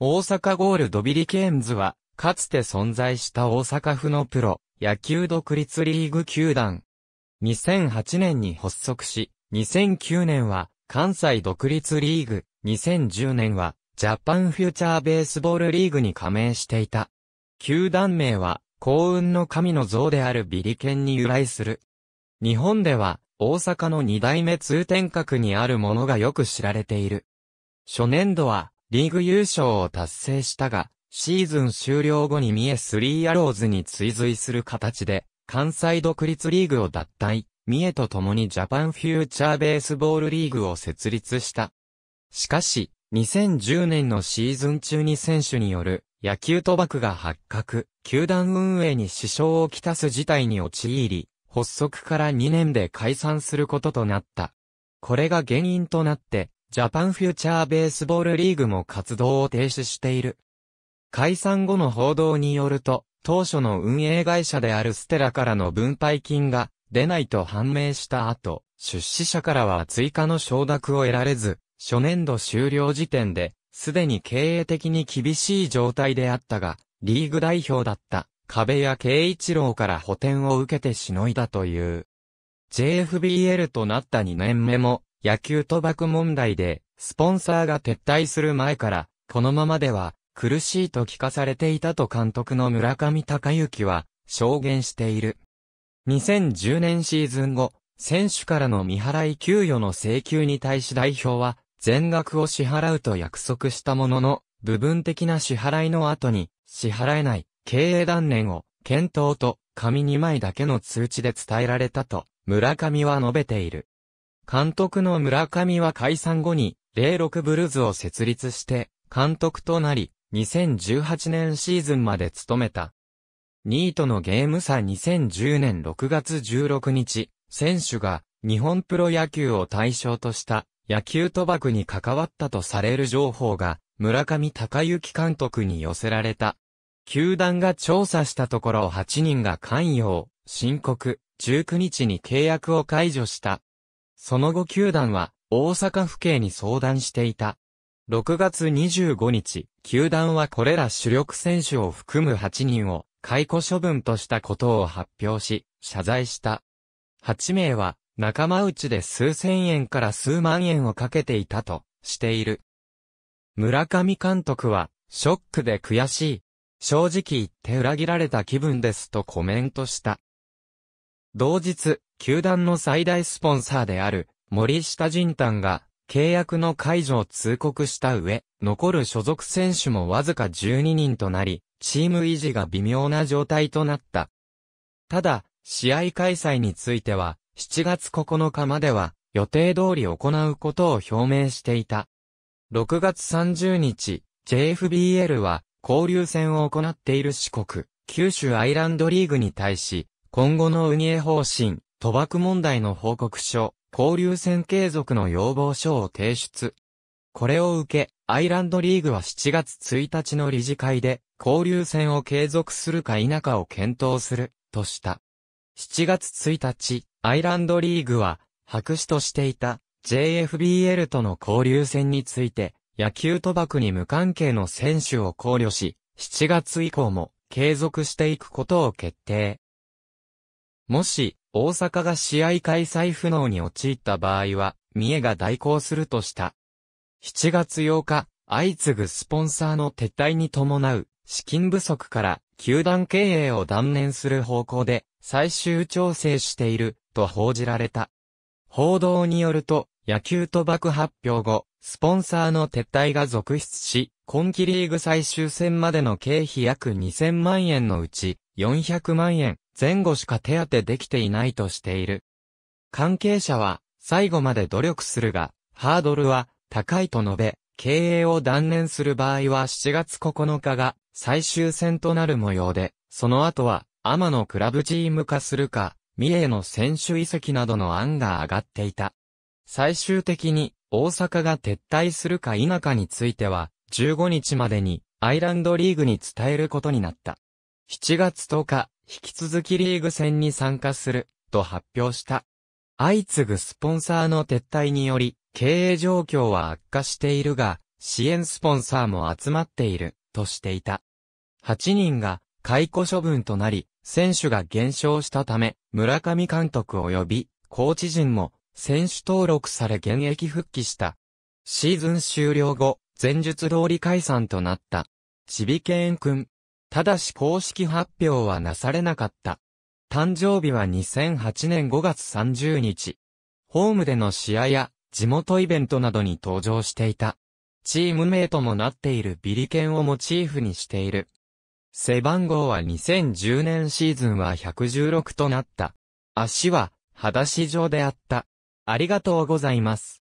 大阪ゴールドビリケーンズは、かつて存在した大阪府のプロ、野球独立リーグ球団。2008年に発足し、2009年は関西独立リーグ、2010年はジャパンフューチャーベースボールリーグに加盟していた。球団名は幸運の神の像であるビリケンに由来する。日本では大阪の二代目通天閣にあるものがよく知られている。初年度はリーグ優勝を達成したが、シーズン終了後に三重スリーアローズに追随する形で、関西独立リーグを脱退、三重と共にジャパンフューチャーベースボールリーグを設立した。しかし、2010年のシーズン中に選手による野球賭博が発覚、球団運営に支障をきたす事態に陥り、発足から2年で解散することとなった。これが原因となって、ジャパンフューチャーベースボールリーグも活動を停止している。解散後の報道によると、当初の運営会社であるステラからの分配金が出ないと判明した後、出資者からは追加の承諾を得られず、初年度終了時点で、すでに経営的に厳しい状態であったが、リーグ代表だった壁や慶一郎から補填を受けてしのいだという。JFBL となった2年目も、野球賭博問題で、スポンサーが撤退する前から、このままでは、苦しいと聞かされていたと監督の村上隆之は証言している。2010年シーズン後、選手からの未払い給与の請求に対し代表は全額を支払うと約束したものの、部分的な支払いの後に支払えない経営断念を検討と紙2枚だけの通知で伝えられたと村上は述べている。監督の村上は解散後に06ブルーズを設立して監督となり2018年シーズンまで務めた。ニートのゲーム差2010年6月16日、選手が日本プロ野球を対象とした野球賭博に関わったとされる情報が村上隆之監督に寄せられた。球団が調査したところ8人が関与、申告、19日に契約を解除した。その後球団は大阪府警に相談していた。6月25日、球団はこれら主力選手を含む8人を解雇処分としたことを発表し、謝罪した。8名は仲間内で数千円から数万円をかけていたとしている。村上監督は、ショックで悔しい。正直言って裏切られた気分ですとコメントした。同日、球団の最大スポンサーである森下仁丹が契約の解除を通告した上、残る所属選手もわずか12人となり、チーム維持が微妙な状態となった。ただ、試合開催については、7月9日までは予定通り行うことを表明していた。6月30日、JFBL は交流戦を行っている四国、九州アイランドリーグに対し、今後の運営方針、賭博問題の報告書、交流戦継続の要望書を提出。これを受け、アイランドリーグは7月1日の理事会で、交流戦を継続するか否かを検討する、とした。7月1日、アイランドリーグは、白紙としていた JFBL との交流戦について、野球賭博に無関係の選手を考慮し、7月以降も継続していくことを決定。もし、大阪が試合開催不能に陥った場合は、三重が代行するとした。7月8日、相次ぐスポンサーの撤退に伴う資金不足から球団経営を断念する方向で最終調整していると報じられた。報道によると野球賭博発表後、スポンサーの撤退が続出し、今季リーグ最終戦までの経費約2000万円のうち400万円前後しか手当てできていないとしている。関係者は、最後まで努力するが、ハードルは高いと述べ、経営を断念する場合は7月9日が最終戦となる模様で、その後は、天のクラブチーム化するか、三重の選手移籍などの案が上がっていた。最終的に、大阪が撤退するか否かについては、15日までに、アイランドリーグに伝えることになった。7月10日、引き続きリーグ戦に参加する、と発表した。相次ぐスポンサーの撤退により、経営状況は悪化しているが、支援スポンサーも集まっている、としていた。8人が解雇処分となり、選手が減少したため、村上監督及び、コーチ陣も、選手登録され現役復帰した。シーズン終了後、前述通り解散となった。ちびけんくん。ただし公式発表はなされなかった。誕生日は2008年5月30日。ホームでの試合や地元イベントなどに登場していた。チームメイトもなっているビリケンをモチーフにしている。背番号は2010年シーズンは116となった。足は、裸足状であった。ありがとうございます。